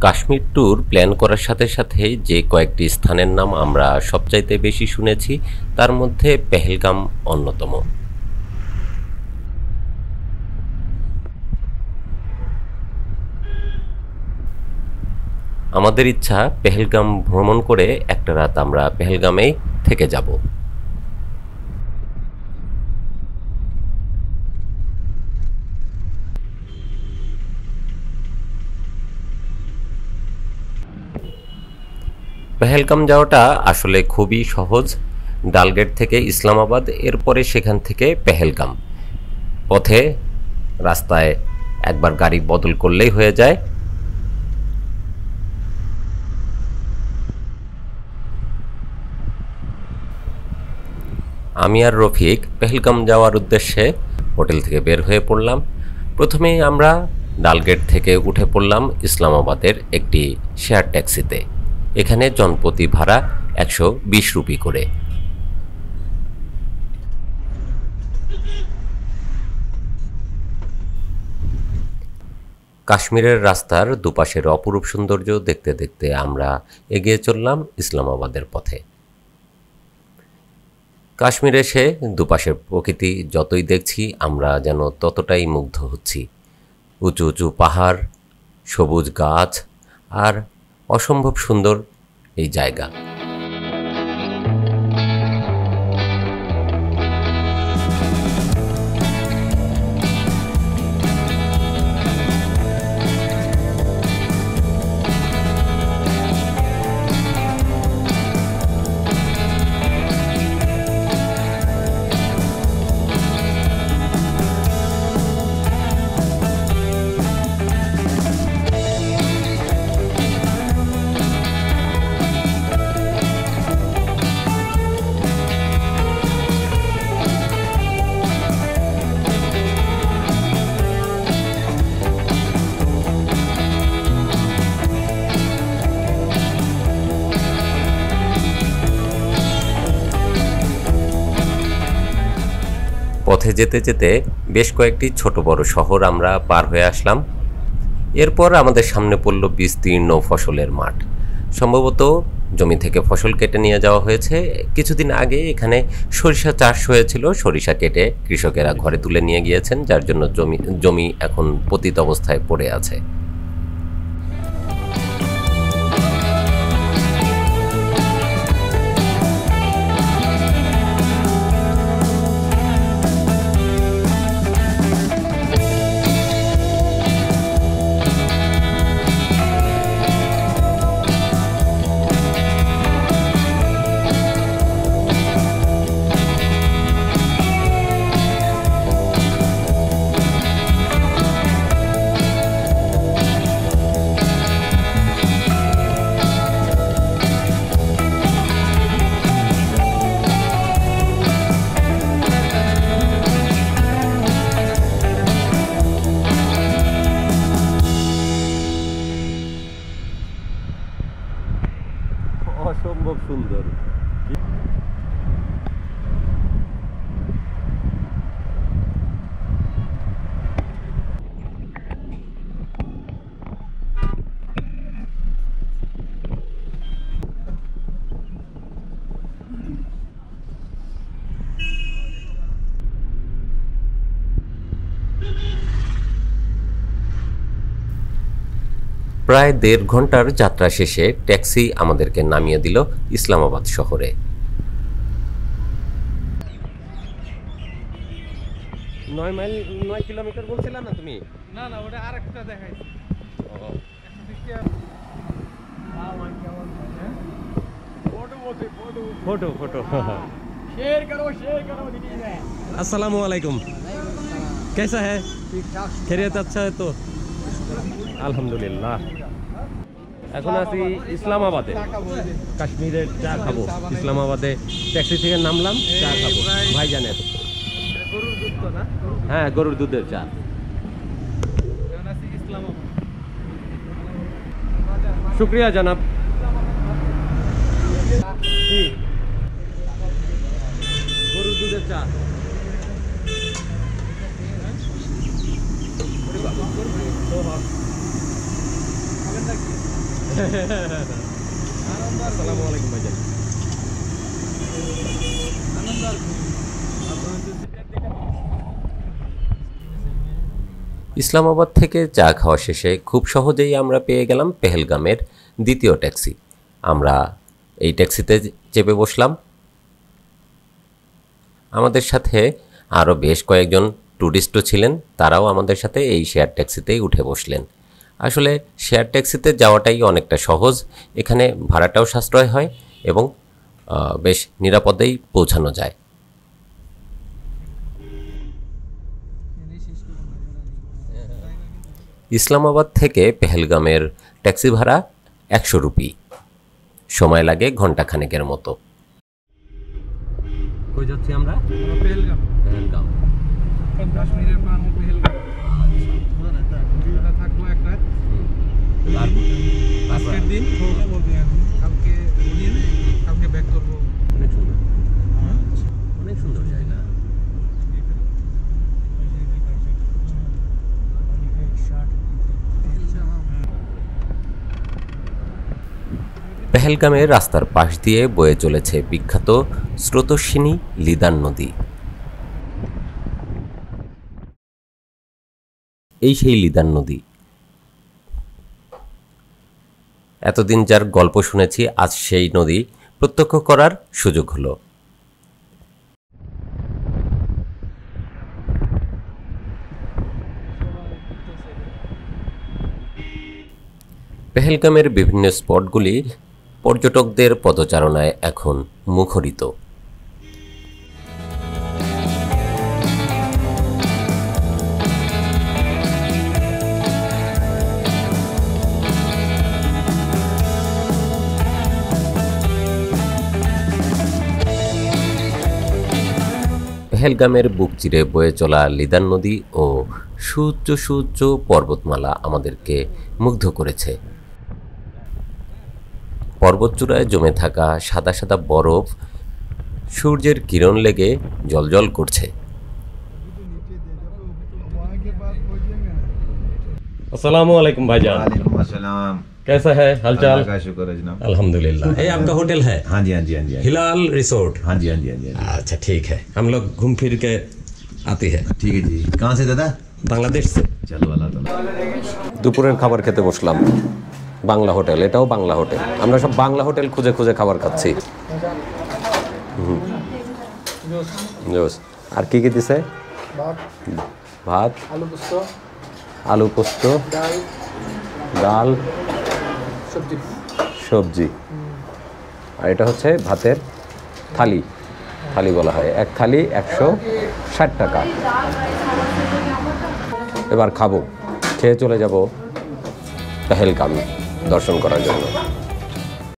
Kashmir tour plan করার সাথে সাথে যে কয়েকটি স্থানের নাম আমরা সবচাইতে বেশি শুনেছি, তার মধ্যে পেহেলগাম অন্যতম। আমাদের ইচ্ছা পেহেলগাম ভ্রমণ করে একটা রাত আমরা পেহেলগামেই থেকে যাব। পেহেলগাম যাওয়াটা আসলে খুবই সহজ। ডালগেট থেকে ইসলামাবাদ, এরপরে সেখান থেকে পেহেলগাম পথে রাস্তায় একবার গাড়ি বদল করলেই হয়ে যায়। আমি আর রফিক পেহেলগাম যাওয়ার উদ্দেশ্যে হোটেল থেকে বের হয়ে পড়লাম। প্রথমে আমরা ডালগেট থেকে উঠে পড়লাম ইসলামাবাদের একটি শেয়ার ট্যাক্সিতে। এখানে জনপ্রতি ভাড়া একশো বিশ রুপি করে। কাশ্মীরের রাস্তার দুপাশের অপরূপ সৌন্দর্য দেখতে দেখতে আমরা এগিয়ে চললাম ইসলামাবাদের পথে। কাশ্মীরে এসে দুপাশের প্রকৃতি যতই দেখছি, আমরা যেন ততটাই মুগ্ধ হচ্ছি। উঁচু উঁচু পাহাড়, সবুজ গাছ আর অসম্ভব সুন্দর এই জায়গা। পথে যেতে যেতে বেশ কয়েকটি ছোট বড় শহর আমরা পার হয়ে আসলাম। এরপর আমাদের সামনে পড়ল বিস্তীর্ণ ফসলের মাঠ। সম্ভবত জমি থেকে ফসল কেটে নিয়ে যাওয়া হয়েছে। কিছুদিন আগে এখানে সরিষা চাষ হয়েছিল। সরিষা কেটে কৃষকেরা ঘরে তুলে নিয়ে গিয়েছেন, যার জন্য জমি জমি এখন পতিত অবস্থায় পড়ে আছে। প্রায় দেড় ঘন্টার যাত্রা শেষে ট্যাক্সি আমাদেরকে নামিয়ে দিল ইসলামাবাদ শহরে নয় মাইল নয় কিলোমিটার বলছিলাম না তুমি না না ওটা আরেকটা দেখাই ফটো ফটো शेयर करो शेयर करो दीदी में আসসালামু আলাইকুম कैसा है ठीक ठाक खैरियत अच्छा है तो আলহামদুলিল্লাহ। এখন আছি ইসলামাবাদে। কাশ্মীরের চা খাব। ইসলামাবাদে ট্যাক্সি থেকে নামলাম, চা খাব। ভাই জানে হ্যাঁ গরুর দুধের চা। শুক্রিয়া জানাব। গরুর দুধের চা। ইসলামাবাদ থেকে চা খাওয়া শেষে খুব সহজেই আমরা পেয়ে গেলাম পেহেলগামের দ্বিতীয় ট্যাক্সি। আমরা এই ট্যাক্সিতে চেপে বসলাম। আমাদের সাথে আরও বেশ কয়েকজন ট্যুরিস্টও ছিলেন, তারাও আমাদের সাথে এই শেয়ার ট্যাক্সিতেই উঠে বসলেন। আসলে শেয়ার ট্যাক্সিতে যাওয়াটাই অনেকটা সহজ। এখানে ভাড়াটাও সাশ্রয় হয় এবং বেশ নিরাপদেই পৌঁছানো যায়। ইসলামাবাদ থেকে পেহেলগামের ট্যাক্সি ভাড়া একশো রুপি। সময় লাগে ঘন্টাখানেকের মতো। কই যাচ্ছি আমরা? পেহেলগাম। পেহেলগাম। কাশ্মীরের পেহেলগাম। পেহেলগামের রাস্তার পাশ দিয়ে বয়ে চলেছে বিখ্যাত স্রোতস্বিনী লিদান নদী। এই সেই লিদান নদী। এতদিন যার গল্প শুনেছি, আজ সেই নদী প্রত্যক্ষ করার সুযোগ হলো। পেহেলগামের বিভিন্ন স্পটগুলি পর্যটকদের পদচারণায় এখন মুখরিত। পেহেলগামের বুক চিরে বয়ে চলা লিদান নদী ও সুউচ্চ সুউচ্চ পর্বতমালা আমাদেরকে মুগ্ধ করেছে। পর্বতচূড়ায় জমে থাকা সাদা সাদা বরফ সূর্যের কিরণ লেগে জলজল করছে अस्सलाम वालेकुम भाईजान वालेकुम अस्सलाम कैसा है हालचाल अल्लाह का शुक्र है जनाब अल्हम्दुलिल्लाह ये आपका होटल है हाँ जी हाँ जी हाँ जी हाँ जी। हिलाल रिसोर्ट हाँ जी हाँ जी हाँ जी हाँ अच्छा ठीक है हम लोग घूम फिर के आती है जी ठीक है जी कहाँ से दादा বাংলাদেশ से चलो अल्लाह ताला দুপুরের খাবার খেতে বসলাম বাংলা হোটেল এটাও বাংলা হোটেল। আমরা সব বাংলা হোটেল খুঁজে খুঁজে খাবার খাচ্ছি। জোস। আর কি কি দিছে? ভাত। আলু পোস্ত। ডাল। সবজি। আর এটা হচ্ছে ভাতের থালি। থালি বলা হয়। এক থালি একশো ষাট টাকা। এবার খাব। খেয়ে চলে যাব। পেহেলগাম। দর্শন করার জন্য।